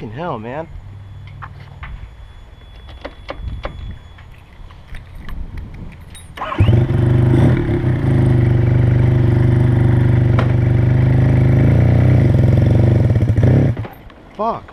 Fucking hell, man. Fuck.